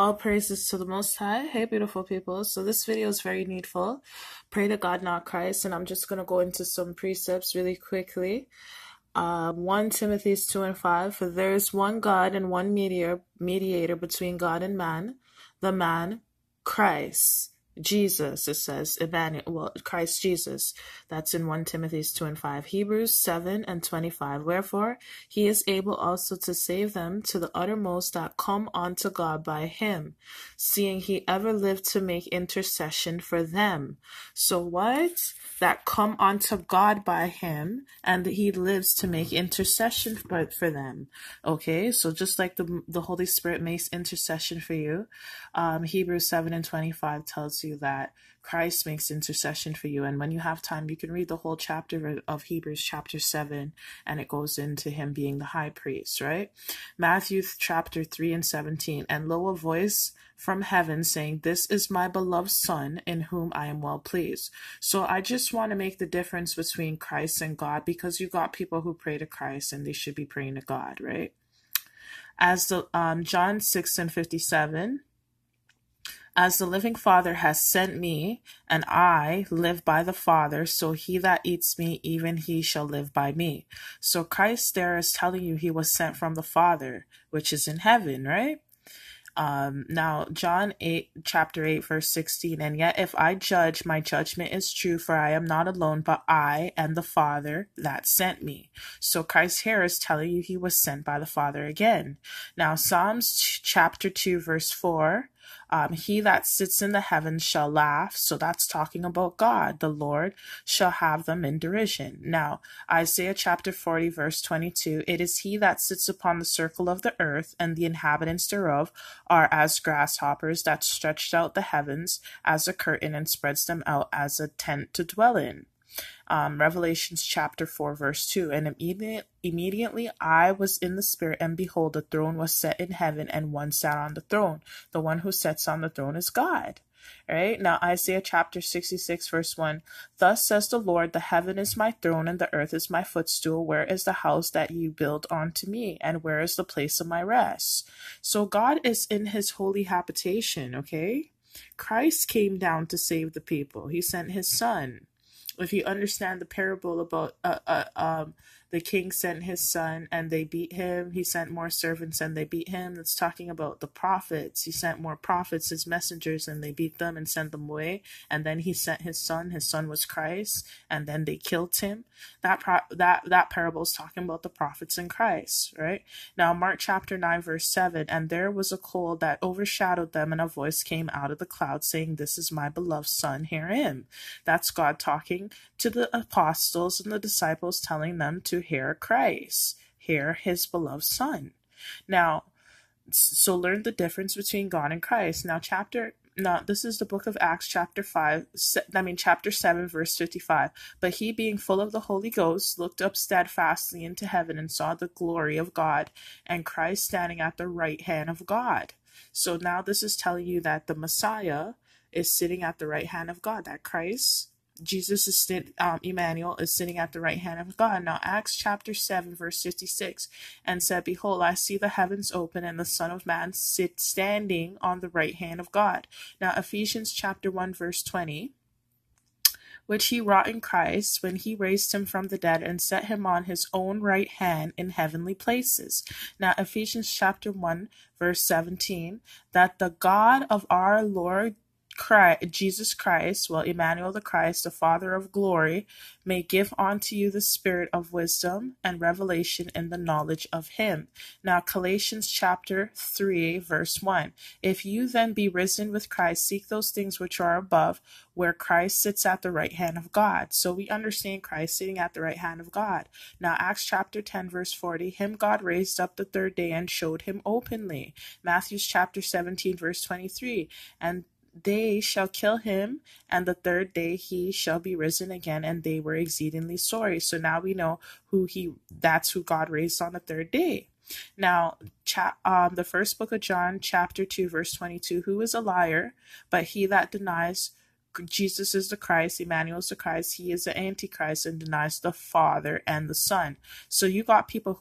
All praises to the Most High. Hey, beautiful people. So, this video is very needful. Pray to God, not Christ. And I'm just going to go into some precepts really quickly. Uh, 1 Timothy 2 and 5. For there is one God and one mediator, mediator between God and man, the man, Christ Jesus, it says, Emmanuel, well, Christ Jesus. That's in 1 Timothy 2 and 5. Hebrews 7 and 25. Wherefore, he is able also to save them to the uttermost that come unto God by him, seeing he ever lived to make intercession for them. So what? That come unto God by him, and he lives to make intercession for, for them. Okay, so just like the, the Holy Spirit makes intercession for you, um, Hebrews 7 and 25 tells you you that Christ makes intercession for you. And when you have time, you can read the whole chapter of Hebrews, chapter 7, and it goes into him being the high priest, right? Matthew chapter 3 and 17. And lo, a voice from heaven saying, This is my beloved Son, in whom I am well pleased. So I just want to make the difference between Christ and God because you got people who pray to Christ and they should be praying to God, right? As the um, John 6 and 57 as the living Father has sent me, and I live by the Father, so he that eats me, even he shall live by me. So Christ there is telling you he was sent from the Father, which is in heaven, right? Um, now, John 8, chapter 8, verse 16, and yet if I judge, my judgment is true, for I am not alone, but I and the Father that sent me. So Christ here is telling you he was sent by the Father again. Now, Psalms chapter 2, verse 4, um, he that sits in the heavens shall laugh. So that's talking about God. The Lord shall have them in derision. Now, Isaiah chapter 40, verse 22 It is he that sits upon the circle of the earth, and the inhabitants thereof are as grasshoppers that stretched out the heavens as a curtain and spreads them out as a tent to dwell in um, Revelations chapter 4, verse 2. And immediate, immediately I was in the Spirit, and behold, a throne was set in heaven, and one sat on the throne. The one who sits on the throne is God. All right now, Isaiah chapter 66, verse 1 Thus says the Lord, The heaven is my throne, and the earth is my footstool. Where is the house that you build unto me? And where is the place of my rest? So, God is in his holy habitation, okay? Christ came down to save the people, he sent his son if you understand the parable about uh, uh, um, the king sent his son and they beat him. He sent more servants and they beat him. That's talking about the prophets. He sent more prophets as messengers and they beat them and sent them away. And then he sent his son. His son was Christ, and then they killed him. That pro- that that parable is talking about the prophets and Christ, right? Now Mark chapter nine verse seven. And there was a cold that overshadowed them, and a voice came out of the cloud saying, "This is my beloved son. Hear him." That's God talking to the apostles and the disciples, telling them to hear Christ, hear his beloved Son. Now, so learn the difference between God and Christ. Now, chapter now this is the book of Acts, chapter five. I mean, chapter seven, verse fifty-five. But he, being full of the Holy Ghost, looked up steadfastly into heaven and saw the glory of God, and Christ standing at the right hand of God. So now this is telling you that the Messiah is sitting at the right hand of God. That Christ Jesus is st- um, Emmanuel is sitting at the right hand of God. Now, Acts chapter 7, verse 56, and said, Behold, I see the heavens open, and the Son of Man sit standing on the right hand of God. Now, Ephesians chapter 1, verse 20, which he wrought in Christ when he raised him from the dead and set him on his own right hand in heavenly places. Now, Ephesians chapter 1, verse 17, that the God of our Lord Jesus Christ, well, Emmanuel the Christ, the Father of glory, may give unto you the spirit of wisdom and revelation in the knowledge of him. Now, Galatians chapter 3, verse 1. If you then be risen with Christ, seek those things which are above, where Christ sits at the right hand of God. So we understand Christ sitting at the right hand of God. Now, Acts chapter 10, verse 40. Him God raised up the third day and showed him openly. Matthew's chapter 17, verse 23. And they shall kill him, and the third day he shall be risen again. And they were exceedingly sorry. So now we know who he, that's who God raised on the third day. Now, cha- um, the first book of John, chapter 2, verse 22 Who is a liar, but he that denies Jesus is the Christ, Emmanuel is the Christ, he is the Antichrist and denies the Father and the Son. So you got people